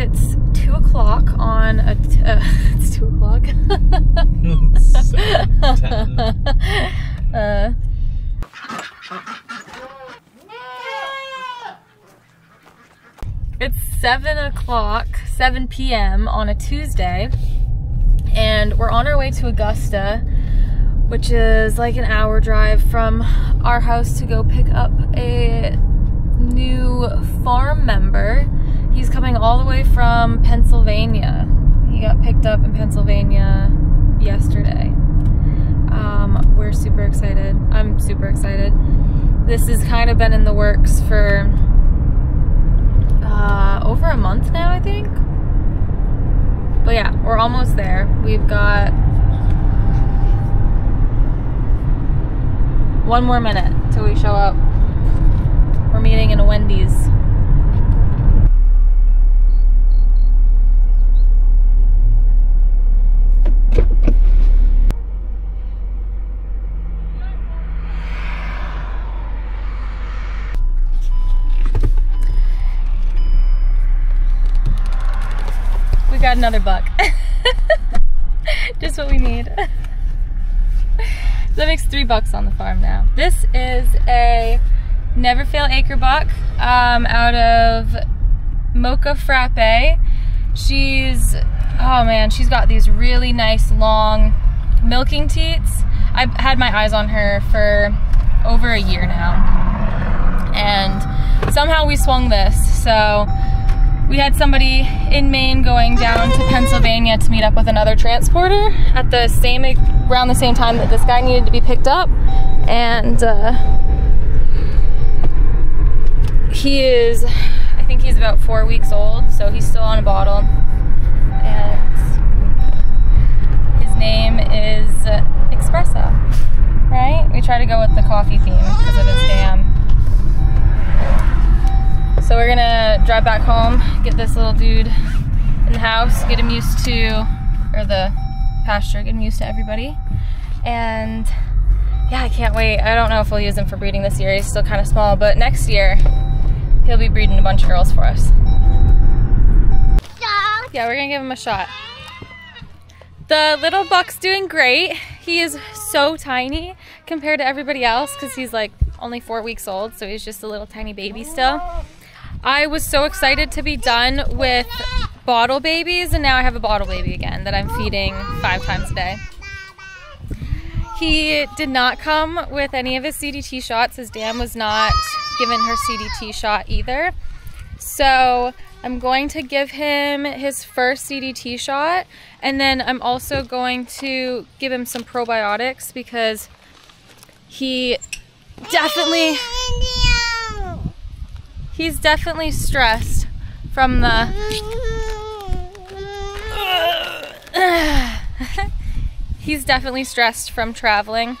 It's two o'clock on a. Uh, it's two o'clock. It's seven o'clock, 7 p.m. on a Tuesday, and we're on our way to Augusta, which is like an hour drive from our house to go pick up a new farm member. He's coming all the way from Pennsylvania. He got picked up in Pennsylvania yesterday. Um, we're super excited. I'm super excited. This has kind of been in the works for uh, over a month now, I think. But yeah, we're almost there. We've got one more minute till we show up. We're meeting in a Wendy's. We got another buck. Just what we need. that makes three bucks on the farm now. This is a Never Fail Acre Buck um, out of Mocha Frappe. She's, oh man, she's got these really nice long milking teats. I've had my eyes on her for over a year now. And somehow we swung this. So we had somebody in Maine going down to Pennsylvania to meet up with another transporter at the same around the same time that this guy needed to be picked up. And uh, he is I think he's about four weeks old so he's still on a bottle. And his name is Espresso right? We try to go with the coffee theme because of his dam so we're gonna drive back home, get this little dude in the house, get him used to, or the pasture, get him used to everybody. And yeah, I can't wait. I don't know if we'll use him for breeding this year. He's still kind of small, but next year he'll be breeding a bunch of girls for us. Yeah, we're gonna give him a shot. The little buck's doing great. He is so tiny compared to everybody else because he's like only four weeks old, so he's just a little tiny baby still. I was so excited to be done with bottle babies and now I have a bottle baby again that I'm feeding five times a day. He did not come with any of his CDT shots. His dam was not given her CDT shot either. So I'm going to give him his first CDT shot and then I'm also going to give him some probiotics because he definitely he's definitely stressed from the he's definitely stressed from traveling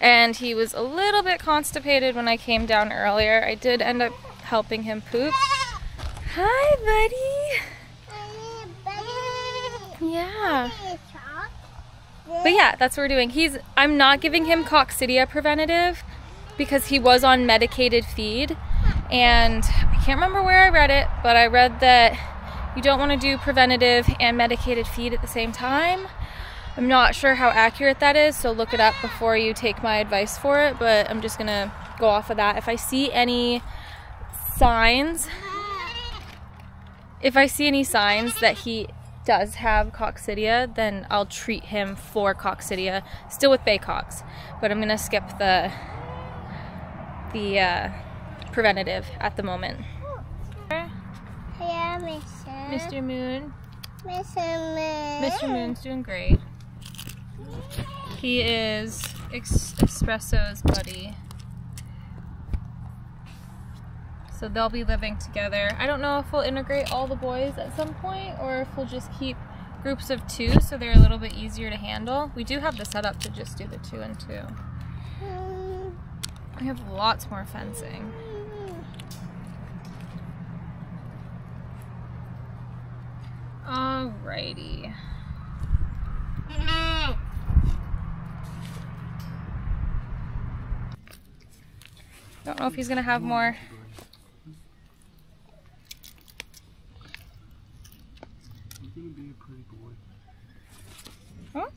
and he was a little bit constipated when I came down earlier. I did end up helping him poop. Hi, buddy. Yeah. But yeah, that's what we're doing. He's I'm not giving him coccidia preventative because he was on medicated feed and I can't remember where I read it, but I read that you don't want to do preventative and medicated feed at the same time. I'm not sure how accurate that is, so look it up before you take my advice for it, but I'm just gonna go off of that. If I see any signs, if I see any signs that he does have coccidia, then I'll treat him for coccidia, still with Baycox, but I'm gonna skip the the uh, preventative at the moment. Yeah, Mr. Mr. Moon. Mr. Moon. Mr. Moon's doing great. He is Ex Espresso's buddy. So they'll be living together. I don't know if we'll integrate all the boys at some point or if we'll just keep groups of two so they're a little bit easier to handle. We do have the setup to just do the two and two. Mm. We have lots more fencing. Alrighty. Don't know if he's gonna have more. gonna be a pretty boy. Huh?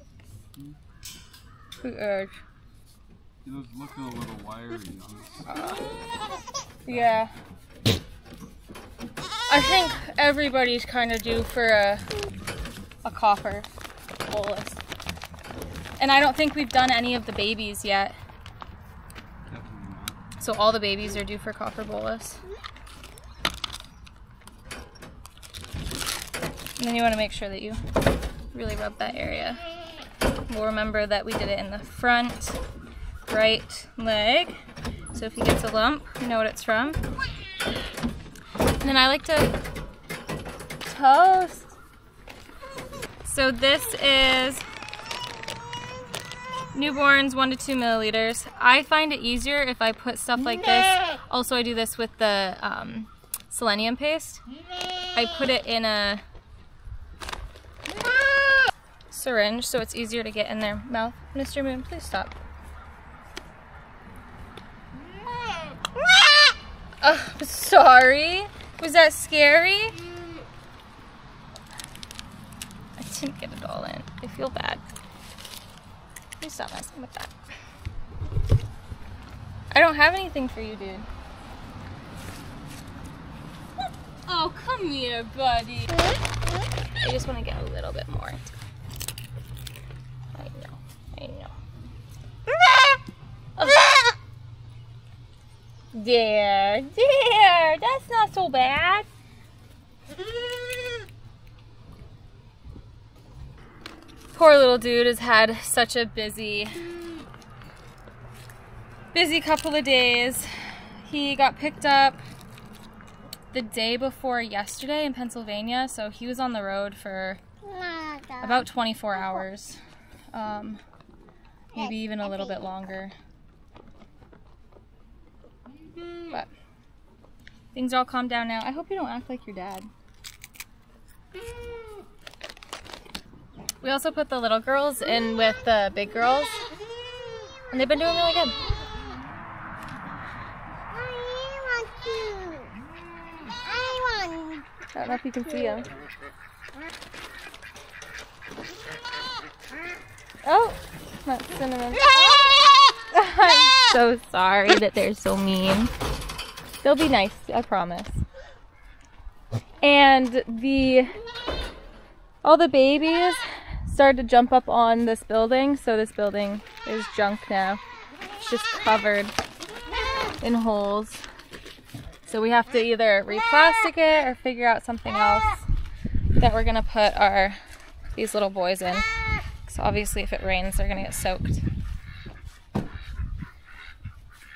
Good urge. Uh, he was looking a little wiry. Yeah. I think everybody's kind of due for a, a copper bolus. And I don't think we've done any of the babies yet. So all the babies are due for copper bolus. And then you want to make sure that you really rub that area. We'll remember that we did it in the front right leg. So if he gets a lump, you know what it's from. And then I like to toast. So this is newborns one to two milliliters. I find it easier if I put stuff like this. Also, I do this with the um, selenium paste. I put it in a syringe so it's easier to get in their mouth. Mr. Moon, please stop. Oh, sorry. Was that scary? I didn't get it all in. I feel bad. Please stop messing with that. I don't have anything for you, dude. Oh, come here, buddy. I just want to get a little bit more. I know. I know. Oh. There, there. That's not so bad. Poor little dude has had such a busy, busy couple of days. He got picked up the day before yesterday in Pennsylvania, so he was on the road for about 24 hours, um, maybe even a little bit longer. Mm, but things are all calmed down now. I hope you don't act like your dad. We also put the little girls in with the big girls, and they've been doing really good. I don't know if you can see them. Oh, that's cinnamon. I'm so sorry that they're so mean. They'll be nice, I promise. And the all the babies started to jump up on this building, so this building is junk now. It's just covered in holes. So we have to either replastic it or figure out something else that we're gonna put our these little boys in. So obviously if it rains, they're gonna get soaked.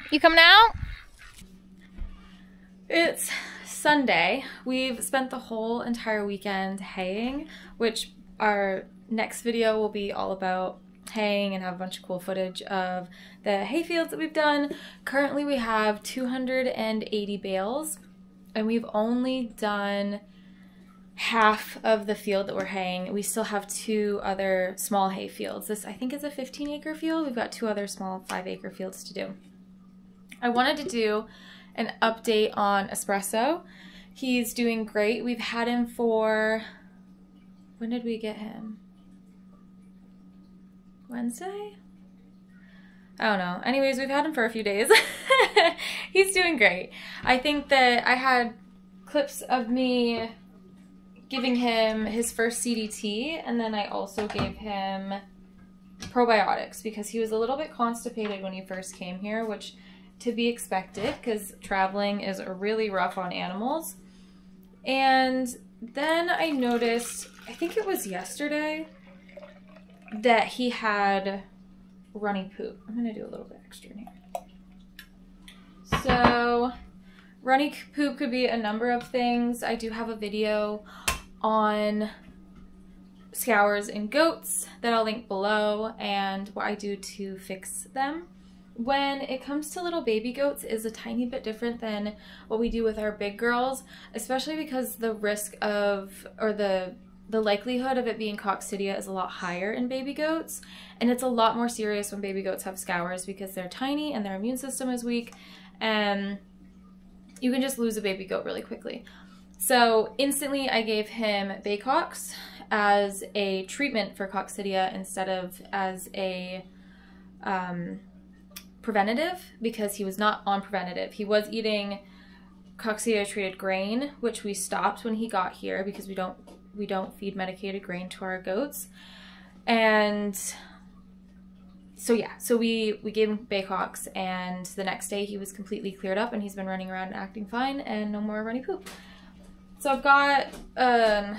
You coming out? It's Sunday. We've spent the whole entire weekend haying, which our next video will be all about haying and have a bunch of cool footage of the hay fields that we've done. Currently we have 280 bales and we've only done half of the field that we're haying. We still have two other small hay fields. This I think is a 15 acre field. We've got two other small five acre fields to do. I wanted to do an update on Espresso. He's doing great. We've had him for, when did we get him? Wednesday? I don't know. Anyways, we've had him for a few days. He's doing great. I think that I had clips of me giving him his first CDT, and then I also gave him probiotics because he was a little bit constipated when he first came here, which to be expected because traveling is really rough on animals. And then I noticed, I think it was yesterday, that he had runny poop. I'm going to do a little bit extra in here. So, runny poop could be a number of things. I do have a video on scours in goats that I'll link below and what I do to fix them. When it comes to little baby goats is a tiny bit different than what we do with our big girls, especially because the risk of, or the the likelihood of it being coccidia is a lot higher in baby goats and it's a lot more serious when baby goats have scours because they're tiny and their immune system is weak and you can just lose a baby goat really quickly. So instantly I gave him Baycox as a treatment for coccidia instead of as a um, preventative because he was not on preventative. He was eating coccidia treated grain, which we stopped when he got here because we don't we don't feed medicated grain to our goats. And so yeah, so we we gave him Baycox and the next day he was completely cleared up and he's been running around and acting fine and no more runny poop. So I've got um,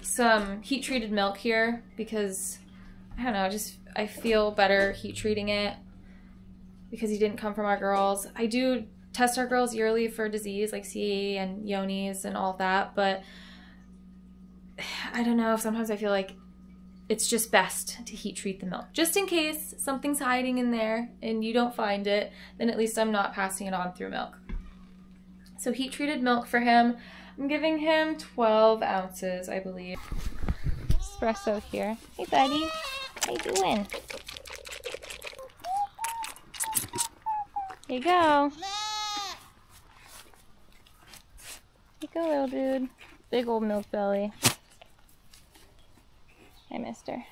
some heat treated milk here because I don't know, just I feel better heat treating it because he didn't come from our girls. I do test our girls yearly for disease like CAE and Johne's and all that, but I don't know, sometimes I feel like it's just best to heat treat the milk. Just in case something's hiding in there and you don't find it, then at least I'm not passing it on through milk. So heat treated milk for him. I'm giving him 12 ounces, I believe. Espresso here. Hey buddy, how you doing? Here you go. Here you go, little dude. Big old milk belly. I missed her.